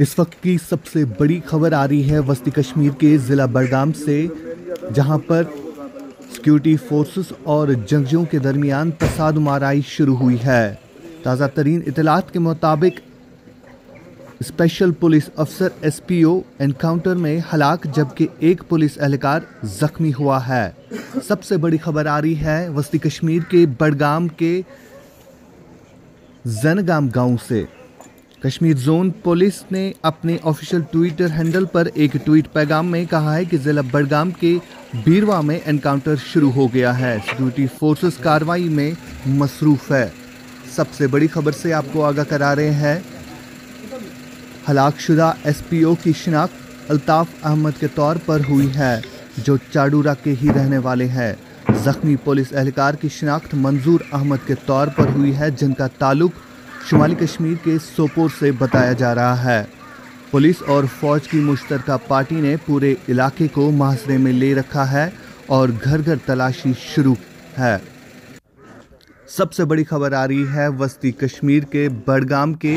इस वक्त की सबसे बड़ी खबर आ रही है वस्ती कश्मीर के ज़िला बड़गाम से, जहाँ पर सिक्योरिटी फोर्सेस और जंगजियों के दरमियान तसाद माराई शुरू हुई है। ताज़ा तरीन इतलात के मुताबिक स्पेशल पुलिस अफसर एसपीओ एनकाउंटर में हलाक, जबकि एक पुलिस एहलकार जख्मी हुआ है। सबसे बड़ी खबर आ रही है वस्ती कश्मीर के बड़गाम के जनगाम गाँव से। कश्मीर जोन पुलिस ने अपने ऑफिशियल ट्विटर हैंडल पर एक ट्वीट पैगाम में कहा है कि जिला बड़गाम के बीरवा में एनकाउंटर शुरू हो गया है। सिक्योरिटी फोर्सेस कार्रवाई में मसरूफ है। सबसे बड़ी खबर से आपको आगाह करा रहे हैं हलाकशुदा एसपीओ की शिनाख्त अल्ताफ़ अहमद के तौर पर हुई है, जो चाडूरा के ही रहने वाले हैं। जख्मी पुलिस एहलकार की शिनाख्त मंजूर अहमद के तौर पर हुई है, जिनका ताल्लुक शुमाली कश्मीर के सोपोर से बताया जा रहा है। पुलिस और फौज की मुश्तरका पार्टी ने पूरे इलाके को मुहासरे में ले रखा है और घर घर तलाशी शुरू है। सबसे बड़ी खबर आ रही है, वस्ती कश्मीर के बड़गाम के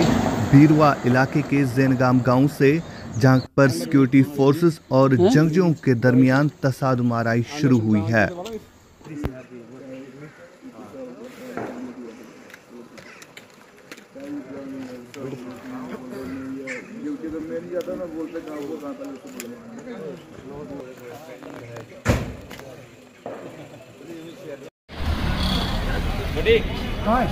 बीरवा इलाके के जैनगाम गाँव से, जहाँ पर सिक्योरिटी फोर्सेस और जंगजियों के दरमियान तसाद माराई शुरू हुई है। मैं नहीं जाता मैं बोलते कहाँ वो कहाँ पहले उसको बोलने बड़ी। हाँ,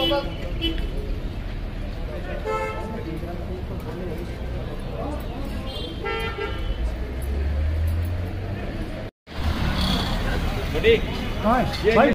兄弟，来来。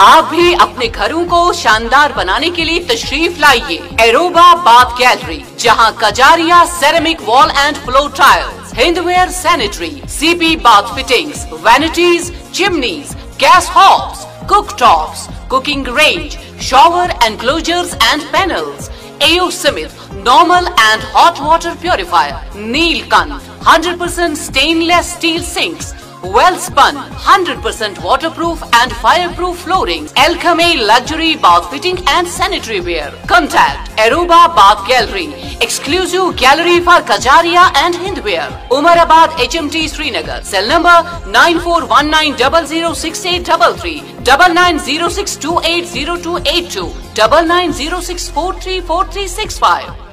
आप भी अपने घरों को शानदार बनाने के लिए तशरीफ़ लाइए। एरोबा बाथ गैलरी, जहाँ Kajaria ceramic wall and floor tiles Hindware sanitary CP bath fittings vanities chimneys gas hobs cook tops cooking range shower enclosures and panels AO Smith normal and hot water purifier Neelkant. 100% stainless steel sinks well spun 100% waterproof and fireproof flooring Alchemy luxury bath fitting and sanitary ware contact Aruba Bath Gallery exclusive gallery for Kajaria and Hindware Umarabad HMT Srinagar cell number 9419006833 9906280282 9906434365